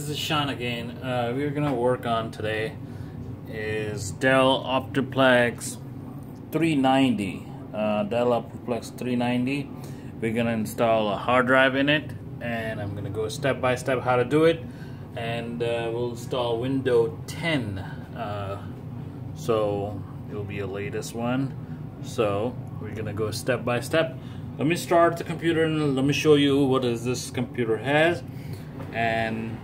This is Sean again. Uh, we're gonna work on today is Dell Optiplex 390. Uh, Dell Optiplex 390. We're gonna install a hard drive in it, and I'm gonna go step by step how to do it, and uh, we'll install Windows 10. Uh, so it'll be a latest one. So we're gonna go step by step. Let me start the computer and let me show you what is this computer has, and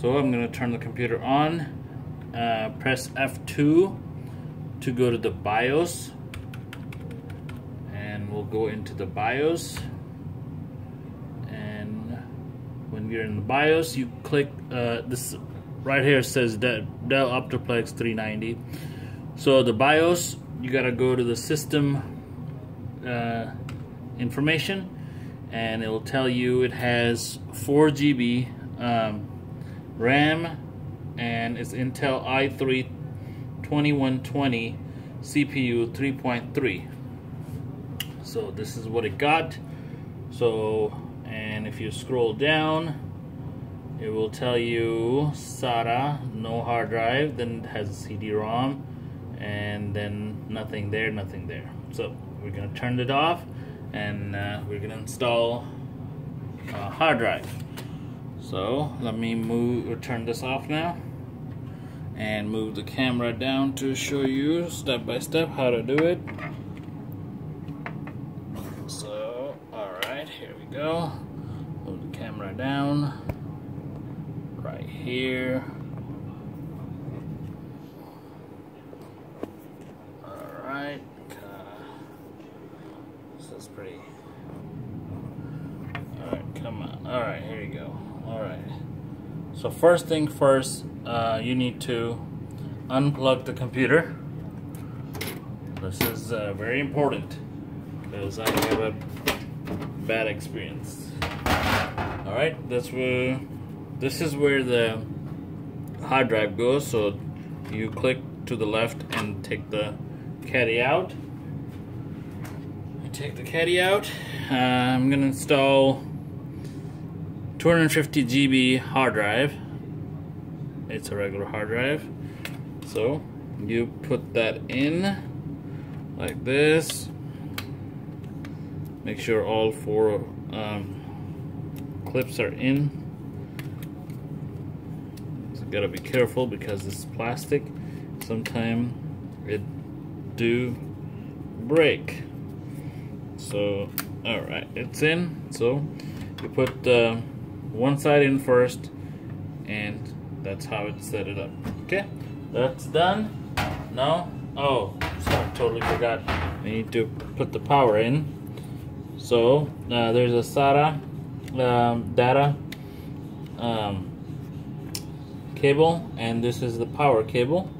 so I'm going to turn the computer on, uh, press F2 to go to the BIOS, and we'll go into the BIOS. And when you're in the BIOS, you click uh, this right here says Dell Optiplex 390. So the BIOS, you gotta go to the system uh, information, and it will tell you it has 4 GB. Um, RAM and it's Intel i3 2120 CPU 3.3 so this is what it got. So and if you scroll down it will tell you SATA no hard drive then it has a CD-ROM and then nothing there nothing there. So we're gonna turn it off and uh, we're gonna install a hard drive so let me move or turn this off now and move the camera down to show you step by step how to do it. So alright here we go. Move the camera down right here. Alright. Uh, this is pretty Alright, come on. Alright, here you go. Alright. So first thing first, uh, you need to unplug the computer. This is uh, very important because I have a bad experience. That's where this is where the hard drive goes. So you click to the left and take the caddy out. I take the caddy out. Uh, I'm gonna install 250 GB hard drive. It's a regular hard drive. So you put that in like this. Make sure all four um, clips are in. So gotta be careful because it's plastic. Sometimes it do break. So alright, it's in. So you put uh, one side in first and that's how it set it up. Okay? That's done. Now oh sorry totally forgot. We need to put the power in. So uh, there's a SATA um, data um, cable and this is the power cable.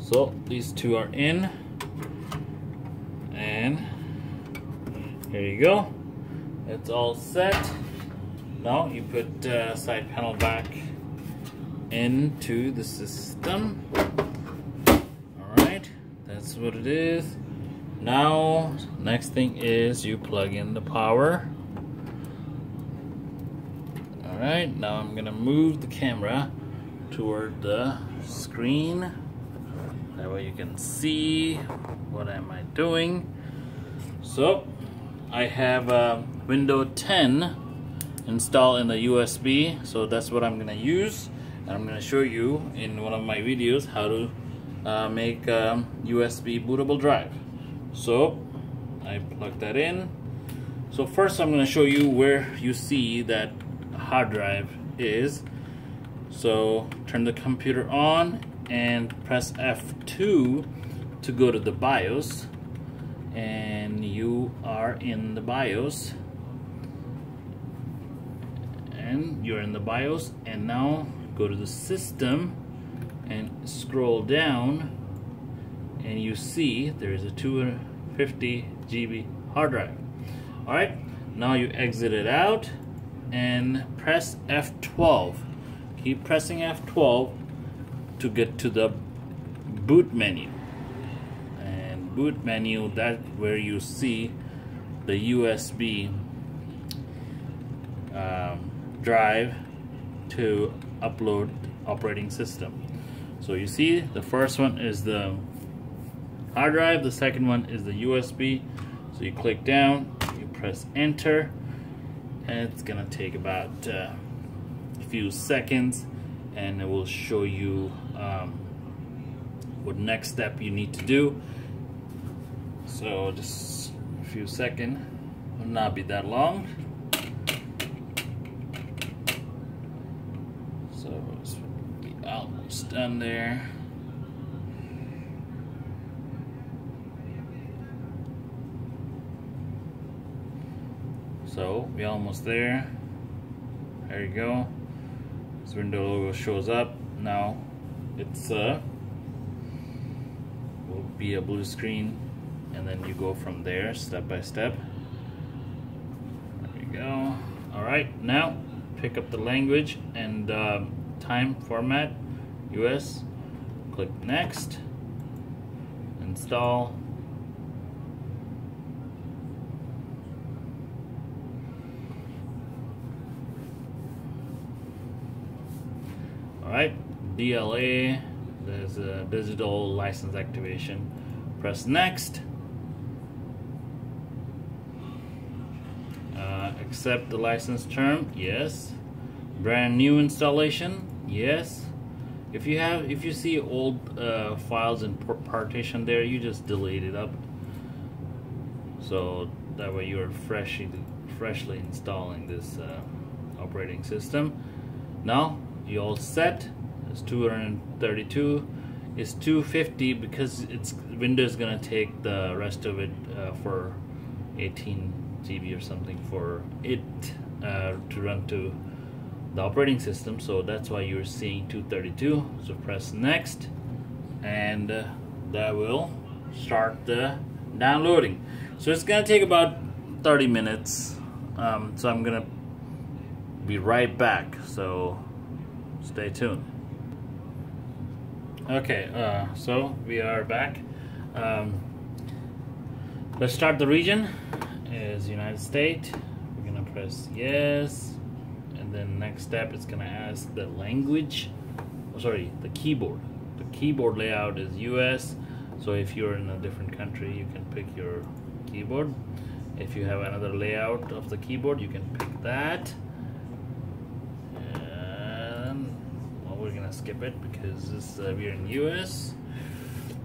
So these two are in. And here you go. It's all set now you put uh, side panel back into the system. Alright, that's what it is. Now, next thing is you plug in the power. Alright, now I'm gonna move the camera toward the screen. That way you can see what am I doing. So, I have uh, Windows 10 install in the USB so that's what I'm gonna use. And I'm gonna show you in one of my videos how to uh, make a um, USB bootable drive. So I plug that in. So first I'm gonna show you where you see that hard drive is. So turn the computer on and press F2 to go to the BIOS. And you are in the BIOS and you're in the BIOS and now go to the system and scroll down and you see there is a 250 GB hard drive. Alright now you exit it out and press F12 keep pressing F12 to get to the boot menu. And boot menu that where you see the USB um, drive to upload operating system. So you see the first one is the hard drive, the second one is the USB. So you click down, you press enter, and it's gonna take about uh, a few seconds and it will show you um, what next step you need to do. So just a few seconds, will not be that long. So it's almost done there. So we almost there. There you go. This window logo shows up. Now it's uh will be a blue screen and then you go from there step by step. There you go. Alright, now pick up the language and uh, time format US. Click next. Install Alright, DLA, there's a digital license activation. Press next. Uh, accept the license term, yes. Brand new installation, yes. If you have, if you see old uh, files in partition there, you just delete it up. So that way you're freshly, freshly installing this uh, operating system. Now you all set it's 232 it's 250 because it's Windows gonna take the rest of it uh, for 18 GB or something for it uh, to run to the operating system so that's why you're seeing 232 so press next and uh, that will start the downloading so it's gonna take about 30 minutes um, so I'm gonna be right back so Stay tuned. Okay, uh, so we are back. Um, let's start the region is United States. We're gonna press yes, then next step is gonna ask the language. Oh, sorry, the keyboard. The keyboard layout is US. So if you're in a different country, you can pick your keyboard. If you have another layout of the keyboard, you can pick that. And well, we're gonna skip it because this, uh, we're in US.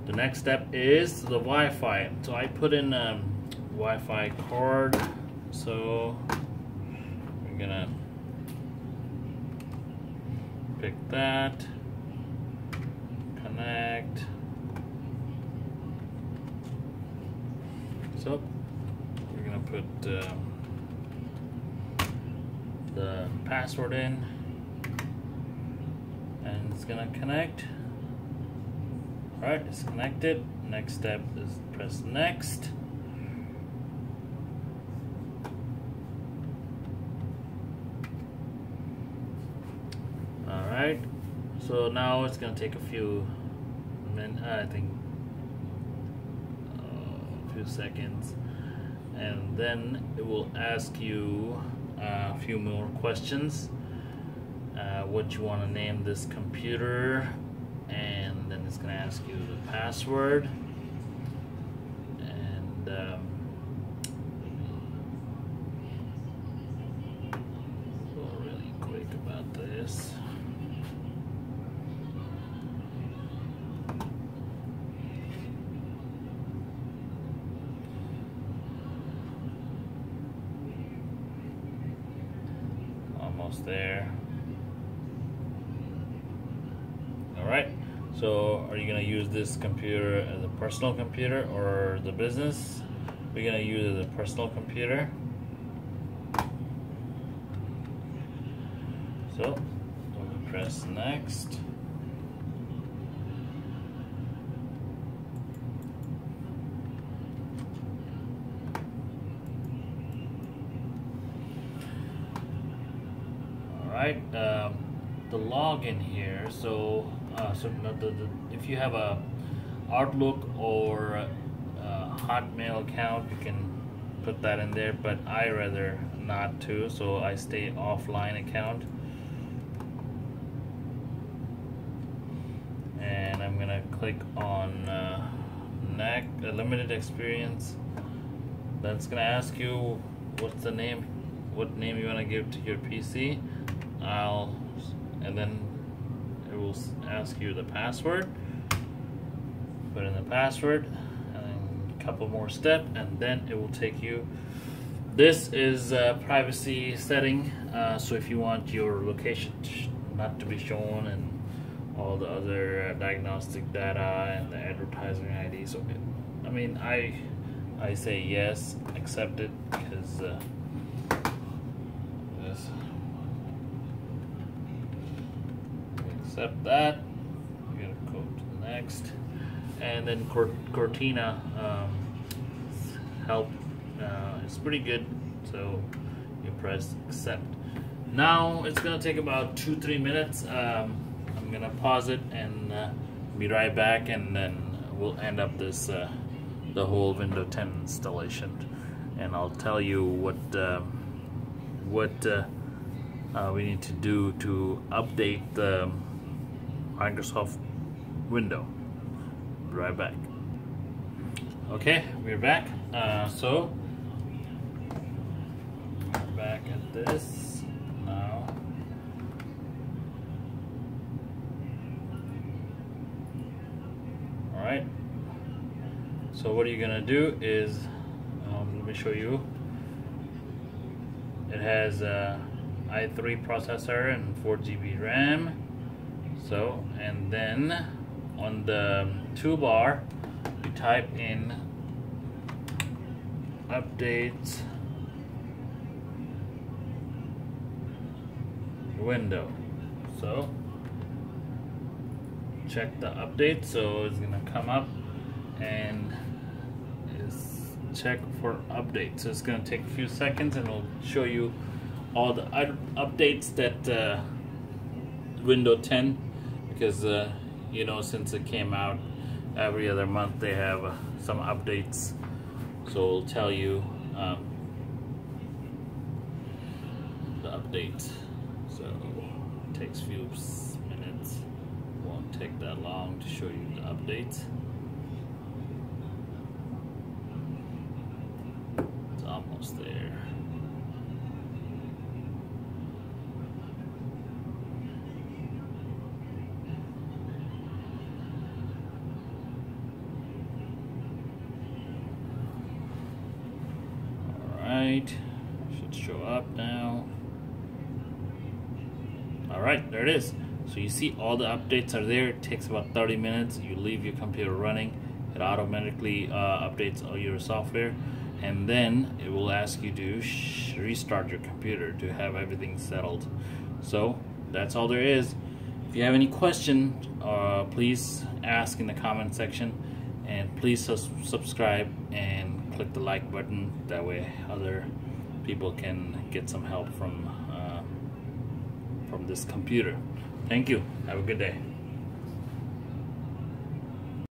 The next step is the Wi-Fi. So I put in a um, Wi-Fi card. So we're gonna pick that, connect. So we're gonna put um, the password in. And it's gonna connect. Alright it's connected. Next step is press next alright so now it's gonna take a few min I think uh, a few seconds. And then it will ask you uh, a few more questions uh, what you want to name this computer. And then it's to ask you the password. And um, really quick about this almost there Alright, so are you going to use this computer as a personal computer or the business? We're going to use it as a personal computer. So, press next. right um, the login here. So uh, so the, the, if you have a Outlook or a Hotmail account you can put that in there but I rather not to so I stay offline account. And I'm gonna click on uh, neck uh, limited experience. That's gonna ask you what's the name what name you want to give to your PC I'll and then it will ask you the password. Put in the password and a couple more steps and then it will take you this is a privacy setting uh, so if you want your location not to be shown and all the other diagnostic data and the advertising ID so I mean I I say yes accept it because uh, this accept that. We gotta go to the next. And then Cortana um, help uh, it's pretty good so you press accept. Now it's gonna take about two three minutes. Um, I'm gonna pause it and uh, be right back and then we'll end up this uh, the whole Windows 10 installation. And I'll tell you what uh, what uh, we need to do to update the Microsoft window. Right back. Okay we're back. Uh, so back at this. Now all right. So what are you're gonna do is um, let me show you. It has a i3 processor and 4 GB RAM so and then on the toolbar you type in updates window. So check the update. So it's gonna come up and check for updates. So it's gonna take a few seconds and it'll show you all the updates that uh, window 10 because uh, you know since it came out every other month they have uh, some updates. So it'll tell you um, the update so it takes few minutes. Won't take that long to show you the updates. It's almost there right. Should show up now. All right there it is. So you see all the updates are there. It takes about 30 minutes. You leave your computer running. It automatically uh, updates all your software. And then it will ask you to restart your computer to have everything settled. So that's all there is. If you have any question uh, please ask in the comment section. And please subscribe and click the like button that way other people can get some help from uh, from this computer. Thank you. Have a good day